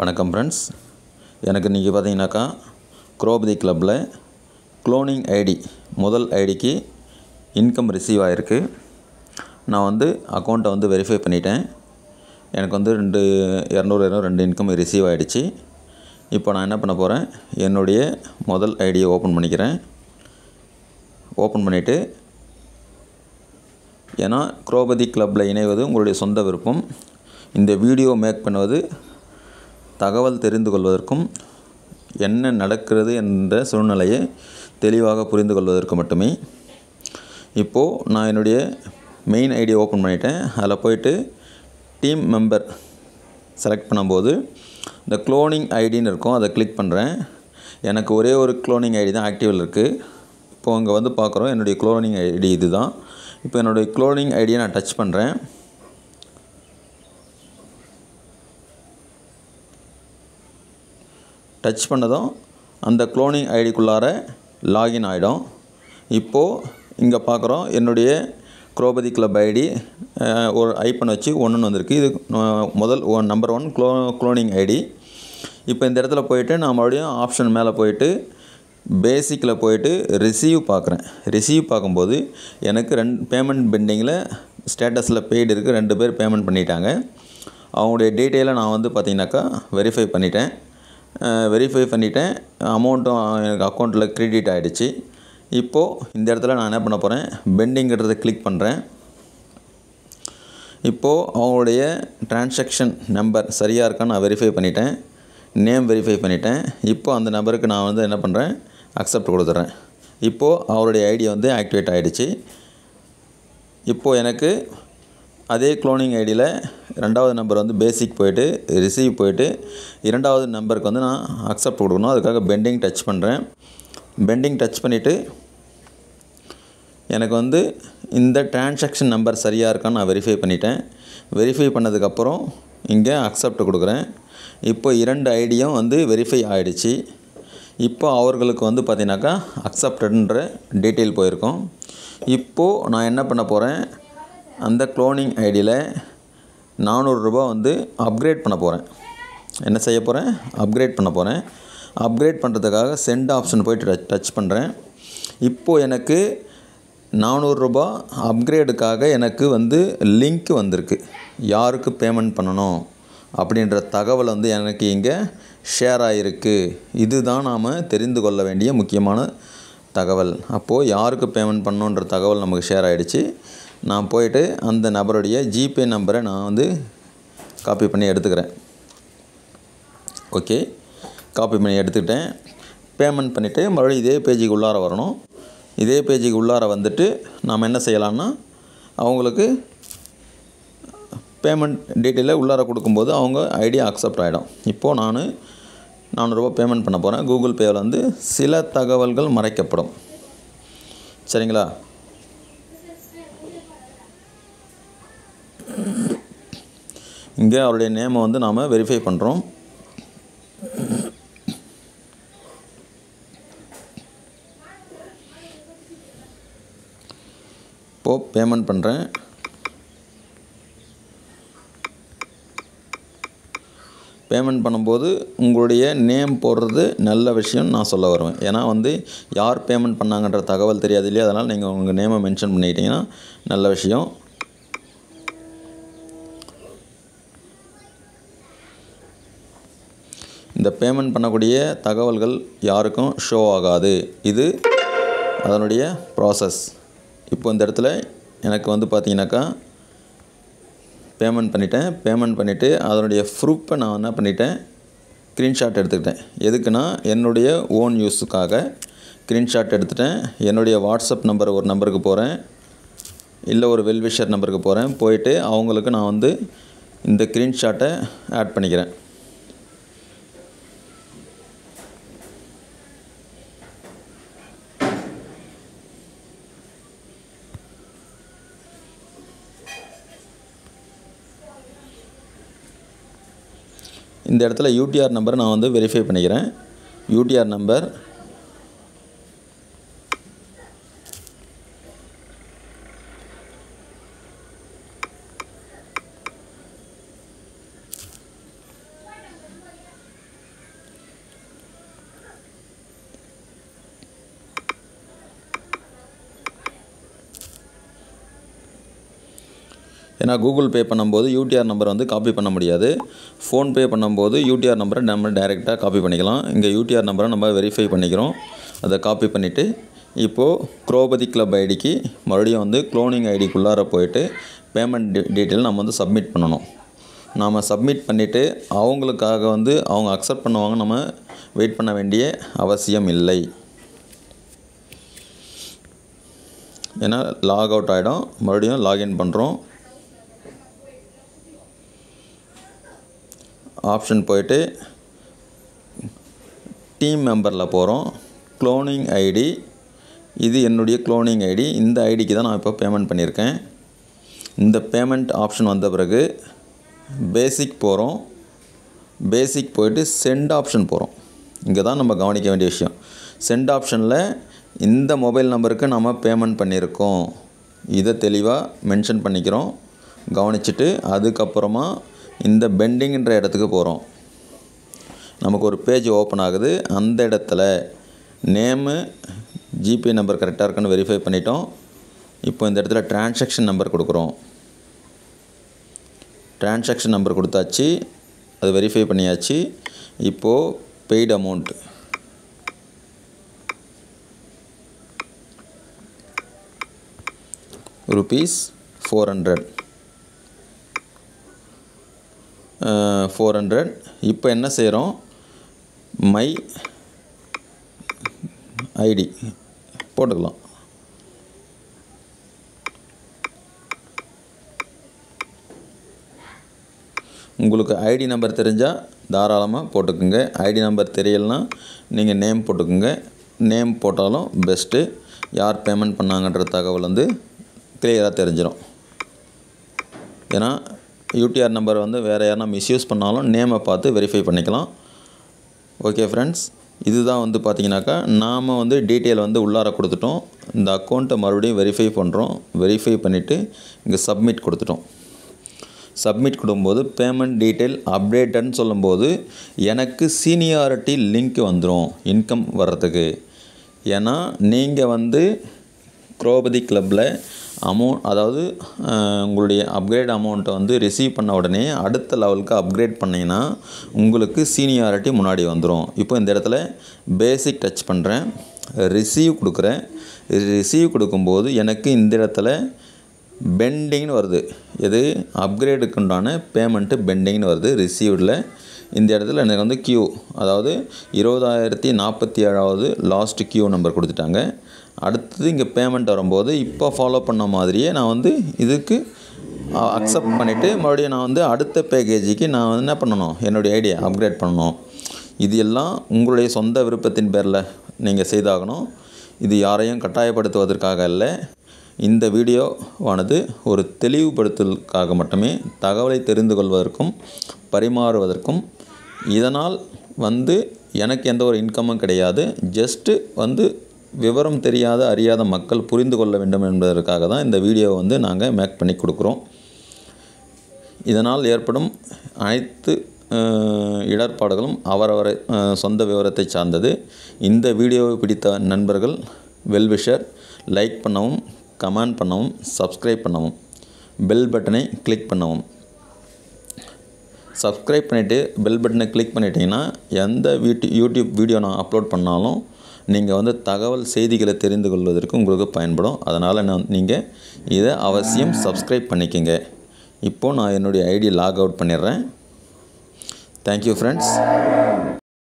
வணக்கம் ஃப்ரெண்ட்ஸ் எனக்கு இன்றைக்கி பார்த்தீங்கன்னாக்கா குரோபதி கிளப்பில் க்ளோனிங் ஐடி முதல் ஐடிக்கு இன்கம் ரிசீவ் ஆகிருக்கு நான் வந்து அக்கௌண்ட்டை வந்து வெரிஃபை பண்ணிட்டேன். எனக்கு வந்து ரெண்டு இரநூறு இரநூறு ரெண்டு இன்கம் ரிசீவ் ஆகிடுச்சு இப்போ நான் என்ன பண்ண போகிறேன் என்னுடைய முதல் ஐடியை ஓப்பன் பண்ணிக்கிறேன். ஓப்பன் பண்ணிவிட்டு ஏன்னா குரோபதி கிளப்பில் இணைவது உங்களுடைய சொந்த விருப்பம். இந்த வீடியோ மேக் பண்ணுவது தகவல் தெரிந்து கொள்வதற்கும் என்ன நடக்கிறது என்ற சூழ்நிலையை தெளிவாக புரிந்து கொள்வதற்கு மட்டுமே. இப்போது நான் என்னுடைய மெயின் ஐடியை ஓப்பன் பண்ணிட்டேன். அதில் போயிட்டு டீம் மெம்பர் செலக்ட் பண்ணும்போது இந்த க்ளோனிங் ஐடின்னு இருக்கும். அதை கிளிக் பண்ணுறேன் எனக்கு ஒரே ஒரு க்ளோனிங் ஐடி தான் ஆக்டிவில் இருக்குது இப்போது அங்கே வந்து பார்க்குறோம். என்னுடைய க்ளோனிங் ஐடி இது தான் இப்போ என்னுடைய க்ளோனிங் ஐடியை நான் டச் பண்ணுறேன் டச் பண்ணதும் அந்த க்ளோனிங் ஐடிக்குள்ளார லாகின் ஆகிடும் இப்போது இங்கே பார்க்குறோம் என்னுடைய குரோபதி கிளப் ஐடி ஒரு ஐப்பன் வச்சு ஒன்றுன்னு வந்திருக்கு. இது முதல் ஒன் நம்பர் ஒன் க்ளோ க்ளோனிங் ஐடி இப்போ இந்த இடத்துல போயிட்டு நான் மறுபடியும் ஆப்ஷன் மேலே போயிட்டு பேசிக்கில் போயிட்டு ரிசீவ் பார்க்குறேன் ரிசீவ் பார்க்கும்போது எனக்கு ரெண்டு பேமெண்ட் பெண்டிங்கில் ஸ்டேட்டஸில் பெய்டு இருக்குது ரெண்டு பேர் பேமெண்ட் பண்ணிட்டாங்க. அவங்களுடைய டீட்டெயிலை நான் வந்து பார்த்திங்கனாக்கா வெரிஃபை பண்ணிட்டேன். வெரிஃபை பண்ணிவிட்டேன் அமௌண்ட்டும் எனக்கு அக்கௌண்ட்டில் க்ரெடிட் ஆகிடுச்சு இப்போது இந்த இடத்துல நான் என்ன பண்ண போகிறேன் பெண்டிங்கிறத கிளிக் பண்ணுறேன் இப்போது அவங்களுடைய டிரான்சாக்ஷன் நம்பர் சரியாக இருக்கான்னு நான் வெரிஃபை பண்ணிட்டேன். நேம் வெரிஃபை பண்ணிட்டேன். இப்போது அந்த நம்பருக்கு நான் வந்து என்ன பண்ணுறேன் அக்செப்ட் கொடுத்துட்றேன். இப்போது அவருடைய ஐடி வந்து ஆக்டிவேட் ஆகிடுச்சு இப்போது எனக்கு அதே க்ளோனிங் ஐடியில் ரெண்டாவது நம்பர் வந்து பேசிக் போயிட்டு ரிசீவ் போயிட்டு இரண்டாவது நம்பருக்கு வந்து நான் அக்செப்ட் கொடுக்கணும். அதுக்காக பெண்டிங் டச் பண்ணுறேன் பெண்டிங் டச் பண்ணிவிட்டு எனக்கு வந்து இந்த டிரான்சாக்ஷன் நம்பர் சரியாக இருக்கான்னு நான் வெரிஃபை பண்ணிட்டேன். வெரிஃபை பண்ணதுக்கப்புறம் இங்கே அக்செப்ட் கொடுக்குறேன். இப்போ இரண்டு ஐடியும் வந்து வெரிஃபை ஆகிடுச்சு இப்போ அவர்களுக்கு வந்து பார்த்தீங்கன்னாக்கா அக்செப்டட்ன்ற டீட்டெயில் போயிருக்கோம். இப்போது நான் என்ன பண்ண போகிறேன் அந்த க்ளோனிங் ஐடியில் நானூறுரூபா வந்து அப்கிரேட் பண்ண போகிறேன் என்ன செய்ய போகிறேன் அப்கிரேட் பண்ண போகிறேன் அப்கிரேட் பண்ணுறதுக்காக சென்ட் ஆப்ஷன் போயிட்டு டச் டச் பண்ணுறேன் இப்போது எனக்கு நானூறுரூபா அப்கிரேடுக்காக எனக்கு வந்து லிங்க் வந்திருக்கு. யாருக்கு பேமெண்ட் பண்ணணும்? அப்படின்ற தகவல் வந்து எனக்கு இங்கே ஷேர் ஆகிருக்கு இதுதான் நாம் தெரிந்து கொள்ள வேண்டிய முக்கியமான தகவல். அப்போது யாருக்கு பேமெண்ட் பண்ணணுன்ற தகவல் நமக்கு ஷேர் ஆகிடுச்சு நான் போயிட்டு அந்த நபருடைய ஜிபே நம்பரை நான் வந்து காப்பி பண்ணி எடுத்துக்கிறேன். ஓகே காப்பி பண்ணி எடுத்துக்கிட்டேன். பேமெண்ட் பண்ணிவிட்டு மறுபடியும் இதே பேஜுக்கு உள்ளார வரணும். இதே பேஜுக்கு உள்ளார வந்துட்டு நாம் என்ன செய்யலாம்னா அவங்களுக்கு பேமெண்ட் டீட்டெயிலை உள்ளார கொடுக்கும்போது அவங்க ஐடி அக்செப்ட் ஆகிடும் இப்போது நான் நானூறுரூவா பேமெண்ட் பண்ண போகிறேன் கூகுள் பேவில் வந்து சில தகவல்கள் மறைக்கப்படும். சரிங்களா? இங்கே அவருடைய நேமை வந்து நாம் வெரிஃபை பண்ணுறோம் இப்போது பேமெண்ட் பண்ணுறேன் பேமெண்ட் பண்ணும்போது உங்களுடைய நேம் போடுறது நல்ல விஷயம் நான் சொல்ல வருவேன். ஏன்னா வந்து யார் பேமெண்ட் பண்ணாங்கன்ற தகவல் தெரியாது இல்லையா? அதனால் நீங்கள் உங்கள் நேமை மென்ஷன் பண்ணிக்கிட்டீங்கன்னா நல்ல விஷயம். பேமெண்ட் பண்ணக்கூடிய தகவல்கள் யாருக்கும் ஷோ ஆகாது. இது அதனுடைய ப்ராசஸ் இப்போ இந்த இடத்துல எனக்கு வந்து பார்த்தீங்கன்னாக்கா பேமெண்ட் பண்ணிட்டேன். பேமெண்ட் பண்ணிவிட்டு அதனுடைய ப்ரூஃபை நான் என்ன பண்ணிட்டேன்? ஸ்க்ரீன்ஷாட் எடுத்துக்கிட்டேன். எதுக்குன்னா என்னுடைய ஓன் யூஸுக்காக ஸ்க்ரீன்ஷாட் எடுத்துட்டேன். என்னுடைய வாட்ஸ்அப் நம்பர் ஒரு நம்பருக்கு போகிறேன் இல்லை ஒரு வெல்விஷர் நம்பருக்கு போகிறேன் போயிட்டு அவங்களுக்கு நான் வந்து இந்த ஸ்க்ரீன்ஷாட்டை ஆட் பண்ணிக்கிறேன். இந்த இடத்துல யூடிஆர் நம்பரை நான் வந்து வெரிஃபை பண்ணிக்கிறேன். யூடிஆர் நம்பர் ஏன்னா கூகுள் பே பண்ணும்போது யூடிஆர் நம்பர் வந்து காப்பி பண்ண முடியாது. ஃபோன்பே பண்ணும்போது யூடிஆர் நம்பரை நம்ம டைரெக்டாக காப்பி பண்ணிக்கலாம். இங்கே யூடிஆர் நம்பரை நம்ம வெரிஃபை பண்ணிக்கிறோம். அதை காப்பி பண்ணிவிட்டு இப்போது க்ரோபதி கிளப் ஐடிக்கு மறுபடியும் வந்து க்ளோனிங் ஐடிக்குள்ளார போயிட்டு பேமெண்ட் டீட்டெயில் நம்ம வந்து சப்மிட் பண்ணணும். நாம் சப்மிட் பண்ணிவிட்டு அவங்களுக்காக வந்து அவங்க அக்செப்ட் பண்ணுவாங்க. நம்ம வெயிட் பண்ண வேண்டிய அவசியம் இல்லை. ஏன்னா லாக் அவுட் ஆகிடும் மறுபடியும் லாகின் பண்ணுறோம் ஆப்ஷன் போயிட்டு டீம் மெம்பரில் போகிறோம் க்ளோனிங் ஐடி இது என்னுடைய க்ளோனிங் ஐடி இந்த ஐடிக்கு தான் நான் இப்போ பேமெண்ட் பண்ணியிருக்கேன். இந்த பேமெண்ட் ஆப்ஷன் வந்த பிறகு பேசிக் போகிறோம் பேசிக் போயிட்டு சென்ட் ஆப்ஷன் போகிறோம் இங்கே தான் நம்ம கவனிக்க வேண்டிய விஷயம். சென்ட் ஆப்ஷனில் இந்த மொபைல் நம்பருக்கு நம்ம பேமெண்ட் பண்ணியிருக்கோம். இதை தெளிவாக மென்ஷன் பண்ணிக்கிறோம். கவனிச்சுட்டு அதுக்கப்புறமா இந்த பெண்டிங்கிற இடத்துக்கு போகிறோம் நமக்கு ஒரு பேஜ் ஓப்பன் ஆகுது. அந்த இடத்துல நேமு ஜிபே நம்பர் கரெக்டாக இருக்குன்னு வெரிஃபை பண்ணிட்டோம். இப்போ இந்த இடத்துல டிரான்சாக்ஷன் நம்பர் கொடுக்குறோம். டிரான்சாக்ஷன் நம்பர் கொடுத்தாச்சு. அது வெரிஃபை பண்ணியாச்சு. இப்போது paid amount. Rupees four hundred. Four hundred. இப்போ என்ன செய்கிறோம்? மை ஐடி போட்டுக்கலாம். உங்களுக்கு ஐடி நம்பர் தெரிஞ்சால் தாராளமாக போட்டுக்குங்க. ஐடி நம்பர் தெரியலனா நீங்கள் நேம் போட்டுக்குங்க. நேம் போட்டாலும் பெஸ்ட்டு. யார் பேமெண்ட் பண்ணாங்கன்ற தகவல் வந்து கிளியராக தெரிஞ்சிடும் ஏன்னா யூடிஆர் நம்பர் வந்து வேறு யாருனா மிஸ்யூஸ் பண்ணாலும் நேமை பார்த்து வெரிஃபை பண்ணிக்கலாம். ஓகே ஃப்ரெண்ட்ஸ் இதுதான் வந்து பார்த்தீங்கன்னாக்கா நாம் வந்து டீட்டெயில் வந்து உள்ளார கொடுத்துட்டோம். இந்த அக்கௌண்ட்டை மறுபடியும் வெரிஃபை பண்ணுறோம் வெரிஃபை பண்ணிவிட்டு இங்கே சப்மிட் கொடுத்துட்டோம். சப்மிட் கொடுக்கும்போது பேமெண்ட் டீட்டெயில் அப்டேட்டட்னு சொல்லும்போது எனக்கு சீனியாரிட்டி லிங்க் வந்துடும் இன்கம் வர்றதுக்கு. ஏன்னா நீங்கள் வந்து குரோபதி கிளப்பில் அமௌண்ட் அதாவது உங்களுடைய அப்கிரேட் அமௌண்ட்டை வந்து ரிசீவ் பண்ண உடனே அடுத்த லெவலுக்கு அப்கிரேட் பண்ணிங்கன்னா உங்களுக்கு சீனியாரிட்டி முன்னாடி வந்துடும் இப்போ இந்த இடத்துல பேசிக் டச் பண்ணுறேன் ரிசீவ் கொடுக்குறேன். ரிசீவ் கொடுக்கும்போது எனக்கு இந்த இடத்துல பெண்டிங்னு வருது. எது? அப்கிரேடுக்கு உண்டான பேமெண்ட்டு பெண்டிங்னு வருது. ரிசீவ்டில் இந்த இடத்துல எனக்கு வந்து கியூ அதாவது இருபதாயிரத்தி நாற்பத்தி ஏழாவது லாஸ்ட் கியூ நம்பர் கொடுத்துட்டாங்க. அடுத்தது இங்கே பேமெண்ட் வரும்போது இப்போ ஃபாலோ பண்ண மாதிரியே நான் வந்து இதுக்கு அக்செப்ட் பண்ணிவிட்டு மறுபடியும் நான் வந்து அடுத்த பேக்கேஜுக்கு நான் வந்து என்ன பண்ணணும்? என்னுடைய ஐடியா அப்கிரேட் பண்ணணும். இது எல்லாம் உங்களுடைய சொந்த விருப்பத்தின் பேரில் நீங்கள் செய்தாகணும். இது யாரையும் கட்டாயப்படுத்துவதற்காக இல்லை இந்த வீடியோவானது ஒரு தெளிவுபடுத்தலுக்காக மட்டுமே தகவலை தெரிந்து கொள்வதற்கும் பரிமாறுவதற்கும் இதனால் வந்து எனக்கு எந்த ஒரு இன்கமும் கிடையாது. ஜஸ்ட்டு வந்து விவரம் தெரியாத அறியாத மக்கள் புரிந்து கொள்ள வேண்டும் என்பதற்காக தான் இந்த வீடியோவை வந்து நாங்கள் மேக் பண்ணி கொடுக்குறோம். இதனால் ஏற்படும் அனைத்து இடர்பாடுகளும் அவரவரை சொந்த விவரத்தை சார்ந்தது. இந்த வீடியோவை பிடித்த நண்பர்கள் வெல்விஷர் லைக் பண்ணவும் கமெண்ட் பண்ணவும் சப்ஸ்கிரைப் பண்ணவும் பெல் பட்டனை கிளிக் பண்ணவும். சப்ஸ்கிரைப் பண்ணிவிட்டு பெல் பட்டனை கிளிக் பண்ணிட்டீங்கன்னா எந்த வீட்டு யூடியூப் வீடியோ நான் அப்லோட் பண்ணாலும் நீங்கள் வந்து தகவல் செய்திகளை தெரிந்து கொள்வதற்கு உங்களுக்கு பயன்படும். அதனால் நான் நீங்கள் இதை அவசியம் சப்ஸ்கிரைப் பண்ணிக்கங்க. இப்போது நான் என்னுடைய ஐடி லாக் அவுட் பண்ணிடுறேன். Thank you friends